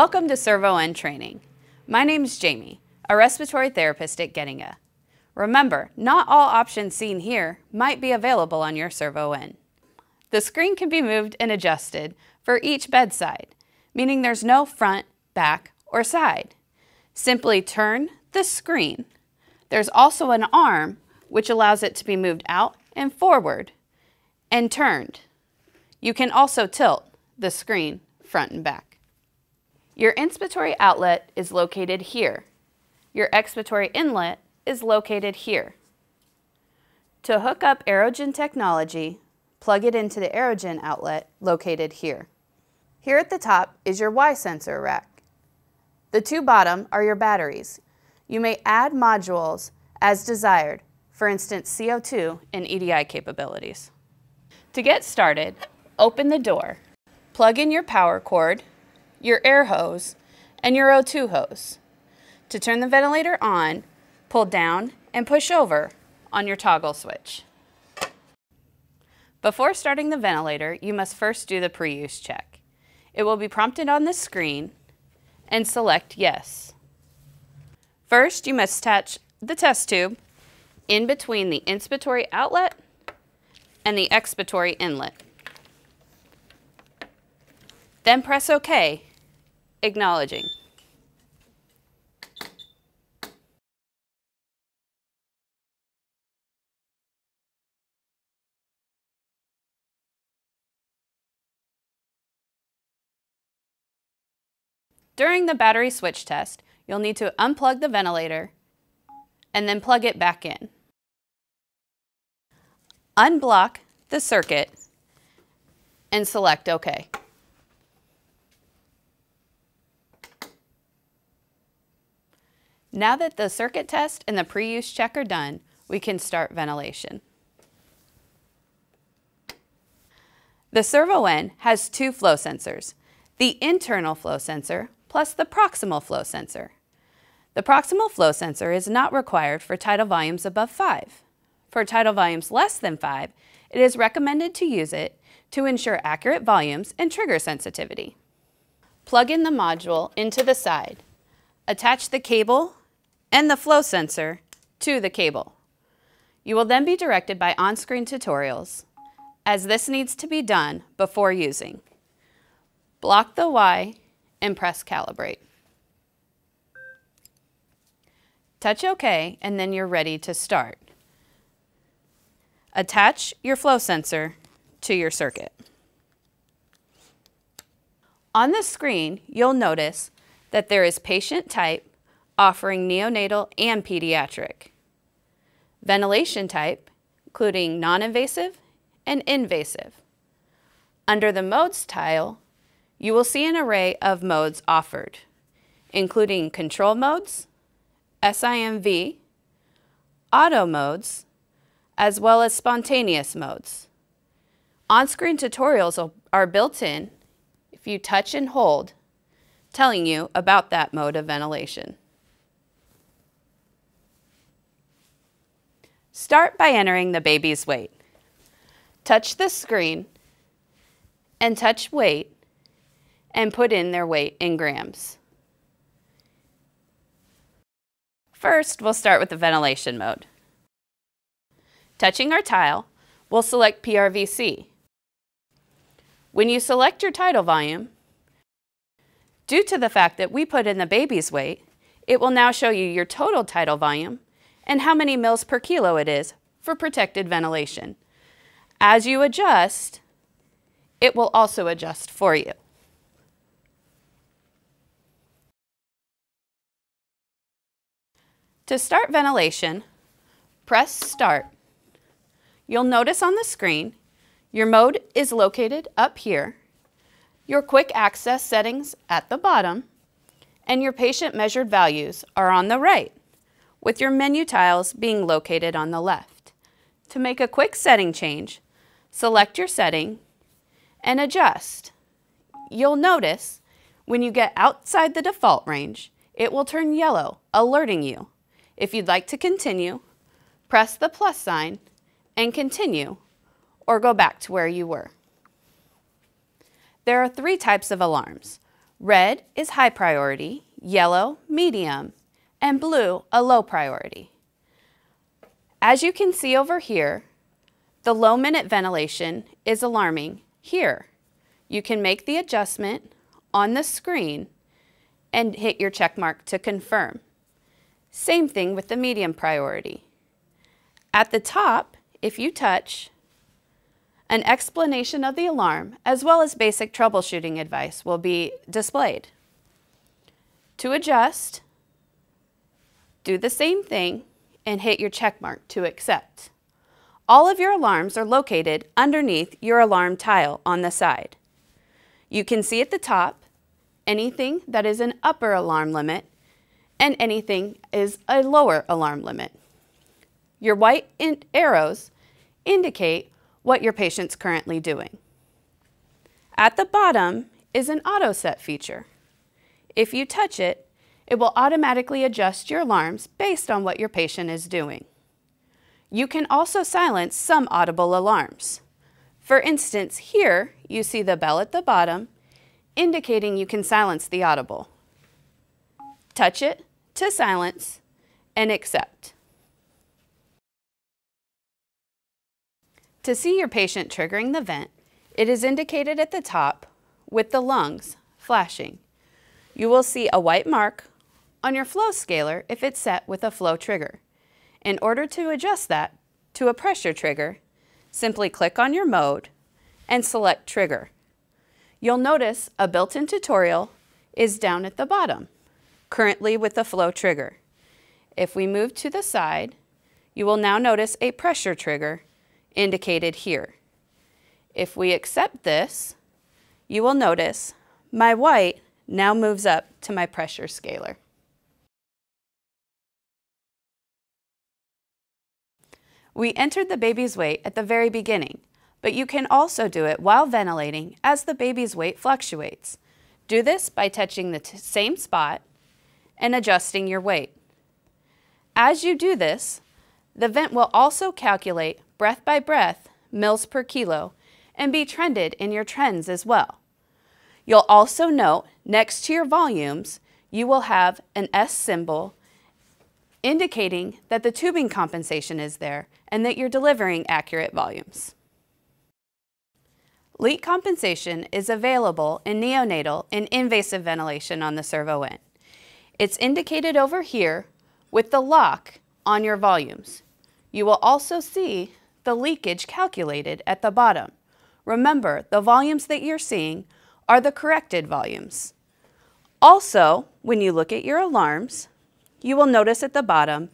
Welcome to Servo ServoN training. My name is Jamie, a respiratory therapist at Getinge. Remember, not all options seen here might be available on your Servo ServoN. The screen can be moved and adjusted for each bedside, meaning there's no front, back, or side. Simply turn the screen. There's also an arm which allows it to be moved out and forward and turned. You can also tilt the screen front and back. Your inspiratory outlet is located here. Your expiratory inlet is located here. To hook up Aerogen technology, plug it into the Aerogen outlet located here. Here at the top is your Y sensor rack. The two bottom are your batteries. You may add modules as desired, for instance CO2 and EDI capabilities. To get started, open the door, plug in your power cord, your air hose, and your O2 hose. To turn the ventilator on, pull down and push over on your toggle switch. Before starting the ventilator, you must first do the pre-use check. It will be prompted on the screen and select yes. First, you must attach the test tube in between the inspiratory outlet and the expiratory inlet. Then press OK, acknowledging. During the battery switch test, you'll need to unplug the ventilator and then plug it back in. Unblock the circuit and select OK. Now that the circuit test and the pre-use check are done, we can start ventilation. The ServoN has two flow sensors, the internal flow sensor plus the proximal flow sensor. The proximal flow sensor is not required for tidal volumes above 5. For tidal volumes less than 5, it is recommended to use it to ensure accurate volumes and trigger sensitivity. Plug in the module into the side. Attach the cable and the flow sensor to the cable. You will then be directed by on-screen tutorials, as this needs to be done before using. Block the Y and press calibrate. Touch OK and then you're ready to start. Attach your flow sensor to your circuit. On the screen, you'll notice that there is patient type offering neonatal and pediatric. Ventilation type, including non-invasive and invasive. Under the modes tile, you will see an array of modes offered, including control modes, SIMV, auto modes, as well as spontaneous modes. On-screen tutorials are built in if you touch and hold, telling you about that mode of ventilation. Start by entering the baby's weight. Touch the screen and touch weight and put in their weight in grams. First, we'll start with the ventilation mode. Touching our tile, we'll select PRVC. When you select your tidal volume, due to the fact that we put in the baby's weight, it will now show you your total tidal volume and how many mils per kilo it is for protected ventilation. As you adjust, it will also adjust for you. To start ventilation, press Start. You'll notice on the screen, your mode is located up here, your quick access settings at the bottom, and your patient measured values are on the right, with your menu tiles being located on the left. To make a quick setting change, select your setting and adjust. You'll notice when you get outside the default range, it will turn yellow, alerting you if you'd like to continue, press the plus sign and continue, or go back to where you were. There are three types of alarms, Red is high priority, yellow, medium, and blue, a low priority. As you can see over here, the low minute ventilation is alarming here. You can make the adjustment on the screen and hit your check mark to confirm. Same thing with the medium priority. At the top, if you touch, an explanation of the alarm as well as basic troubleshooting advice will be displayed. To adjust, do the same thing and hit your check mark to accept. All of your alarms are located underneath your alarm tile on the side. You can see at the top anything that is an upper alarm limit and anything is a lower alarm limit. Your white arrows indicate what your patient's currently doing. At the bottom is an auto set feature. If you touch it, it will automatically adjust your alarms based on what your patient is doing. You can also silence some audible alarms. For instance, here you see the bell at the bottom indicating you can silence the audible. Touch it to silence and accept. To see your patient triggering the vent, it is indicated at the top with the lungs flashing. You will see a white mark on your flow scalar if it's set with a flow trigger. In order to adjust that to a pressure trigger, simply click on your mode and select trigger. You'll notice a built-in tutorial is down at the bottom, currently with the flow trigger. If we move to the side, you will now notice a pressure trigger indicated here. If we accept this, you will notice my white now moves up to my pressure scalar. We entered the baby's weight at the very beginning, but you can also do it while ventilating as the baby's weight fluctuates. Do this by touching the same spot and adjusting your weight. As you do this, the vent will also calculate breath by breath mils per kilo and be trended in your trends as well. You'll also note next to your volumes, you will have an S symbol indicating that the tubing compensation is there and that you're delivering accurate volumes. Leak compensation is available in neonatal and invasive ventilation on the Servo-N. It's indicated over here with the lock on your volumes. You will also see the leakage calculated at the bottom. Remember, the volumes that you're seeing are the corrected volumes. Also, when you look at your alarms, you will notice at the bottom,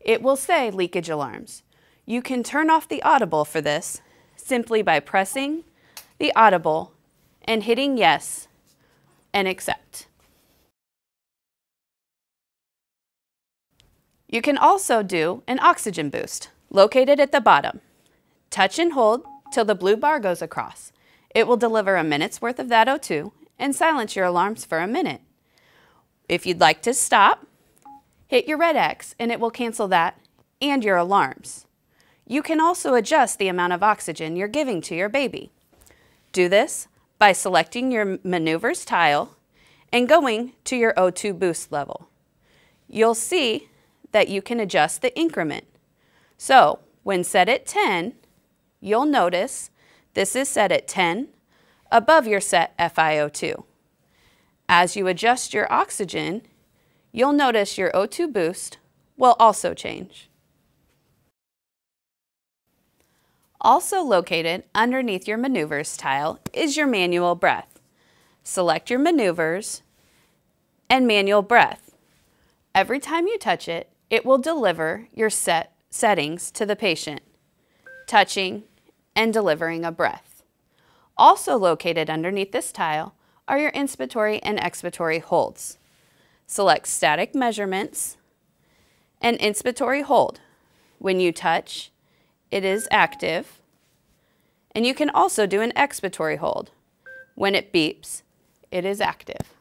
it will say leakage alarms. You can turn off the audible for this simply by pressing the audible and hitting yes and accept. You can also do an oxygen boost located at the bottom. Touch and hold till the blue bar goes across. It will deliver a minute's worth of that O2 and silence your alarms for a minute. If you'd like to stop, hit your red X and it will cancel that and your alarms. You can also adjust the amount of oxygen you're giving to your baby. Do this by selecting your maneuvers tile and going to your O2 boost level. You'll see that you can adjust the increment. So when set at 10, you'll notice this is set at 10 above your set FiO2. As you adjust your oxygen, you'll notice your O2 boost will also change. Also located underneath your maneuvers tile is your manual breath. Select your maneuvers and manual breath. Every time you touch it, it will deliver your set settings to the patient, touching and delivering a breath. Also located underneath this tile are your inspiratory and expiratory holds. Select static measurements and inspiratory hold. When you touch, it is active. And you can also do an expiratory hold. When it beeps, it is active.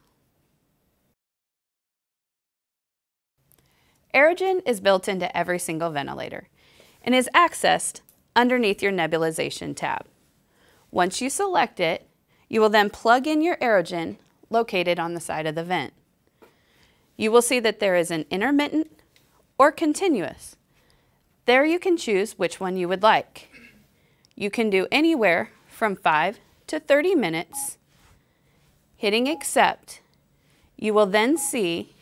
Aerogen is built into every single ventilator and is accessed underneath your nebulization tab. Once you select it, you will then plug in your Aerogen located on the side of the vent. You will see that there is an intermittent or continuous. There you can choose which one you would like. You can do anywhere from 5 to 30 minutes. Hitting accept, you will then see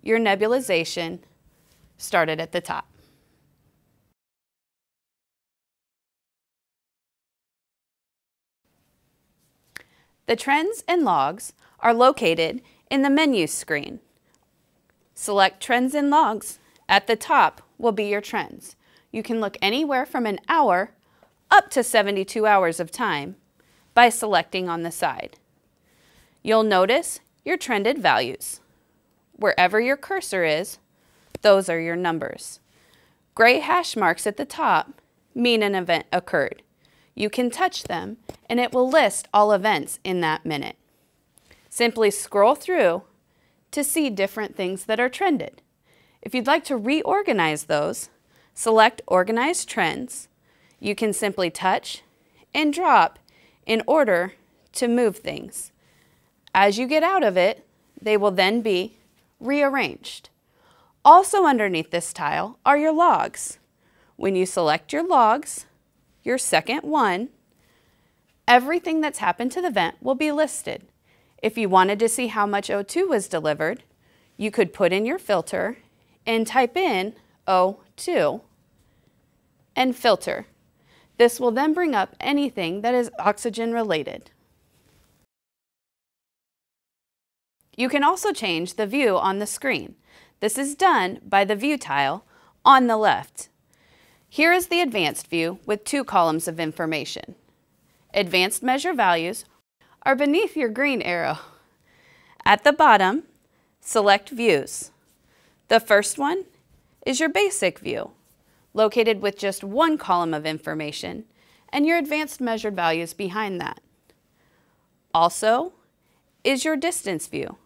your nebulization started at the top. The trends and logs are located in the menu screen. Select Trends and Logs. At the top will be your trends. You can look anywhere from an hour up to 72 hours of time by selecting on the side. You'll notice your trended values. Wherever your cursor is, those are your numbers. Gray hash marks at the top mean an event occurred. You can touch them and it will list all events in that minute. Simply scroll through to see different things that are trended. If you'd like to reorganize those, select Organize Trends. You can simply touch and drop in order to move things. As you get out of it, they will then be rearranged. Also underneath this tile are your logs. When you select your logs, your second one, everything that's happened to the vent will be listed. If you wanted to see how much O2 was delivered, you could put in your filter and type in O2 and filter. This will then bring up anything that is oxygen related. You can also change the view on the screen. This is done by the View tile on the left. Here is the advanced view with two columns of information. Advanced measure values are beneath your green arrow. At the bottom, select Views. The first one is your basic view, located with just one column of information and your advanced measured values behind that. Also is your distance view,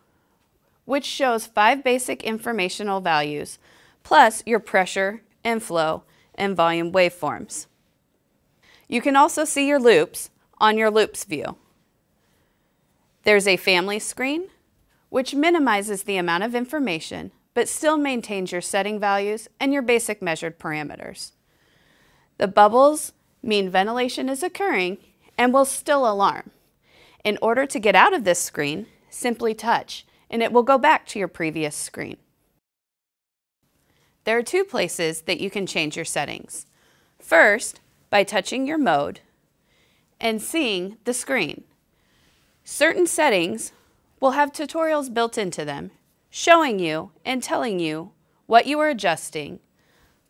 which shows five basic informational values, plus your pressure and flow and volume waveforms. You can also see your loops on your loops view. There's a family screen, which minimizes the amount of information, but still maintains your setting values and your basic measured parameters. The bubbles mean ventilation is occurring and will still alarm. In order to get out of this screen, simply touch and it will go back to your previous screen. There are two places that you can change your settings. First, by touching your mode and seeing the screen. Certain settings will have tutorials built into them showing you and telling you what you are adjusting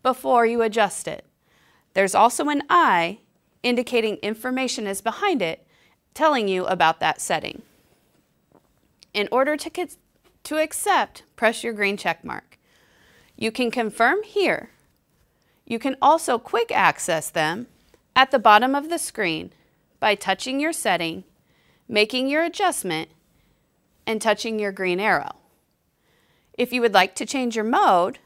before you adjust it. There's also an eye indicating information is behind it telling you about that setting. In order to, to accept, press your green check mark. You can confirm here. You can also quick access them at the bottom of the screen by touching your setting, making your adjustment, and touching your green arrow. If you would like to change your mode,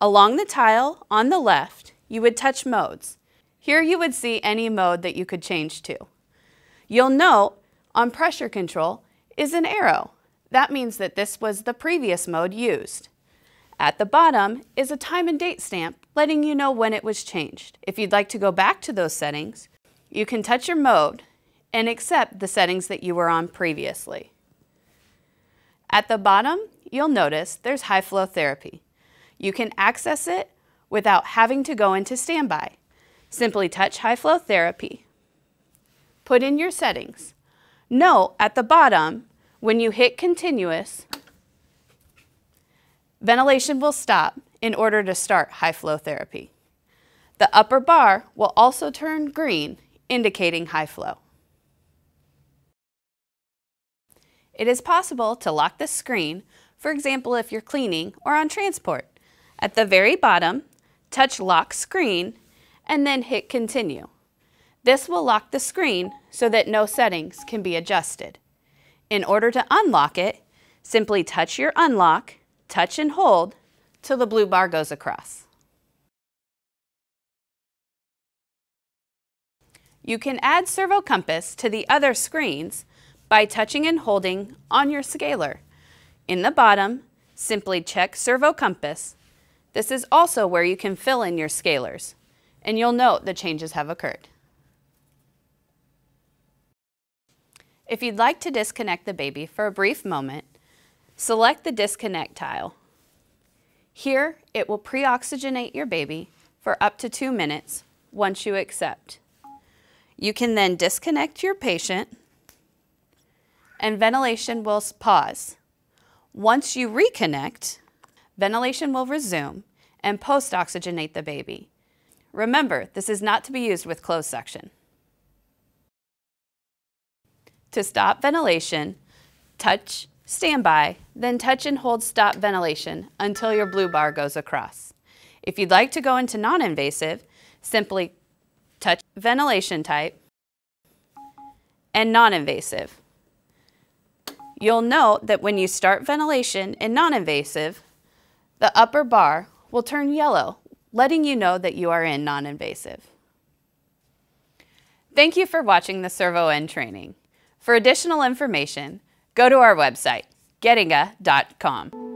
along the tile on the left, you would touch modes. Here you would see any mode that you could change to. You'll note on pressure control is an arrow. That means that this was the previous mode used. At the bottom is a time and date stamp letting you know when it was changed. If you'd like to go back to those settings, you can touch your mode and accept the settings that you were on previously. At the bottom, you'll notice there's high flow therapy. You can access it without having to go into standby. Simply touch high flow therapy. Put in your settings. Note at the bottom, when you hit continuous, ventilation will stop in order to start high flow therapy. The upper bar will also turn green, indicating high flow. It is possible to lock the screen, for example if you're cleaning or on transport. At the very bottom, touch Lock Screen and then hit Continue. This will lock the screen so that no settings can be adjusted. In order to unlock it, simply touch your unlock, touch and hold till the blue bar goes across. You can add Servo Compass to the other screens by touching and holding on your scalar. In the bottom, simply check servo compass. This is also where you can fill in your scalars, and you'll note the changes have occurred. If you'd like to disconnect the baby for a brief moment, select the disconnect tile. Here, it will pre-oxygenate your baby for up to two minutes once you accept. You can then disconnect your patient and ventilation will pause. Once you reconnect, ventilation will resume and post-oxygenate the baby. Remember, this is not to be used with closed suction. To stop ventilation, touch standby, then touch and hold stop ventilation until your blue bar goes across. If you'd like to go into non-invasive, simply touch ventilation type and non-invasive. You'll note that when you start ventilation in non-invasive, the upper bar will turn yellow, letting you know that you are in non-invasive. Thank you for watching the ServoN training. For additional information, go to our website, getinge.com.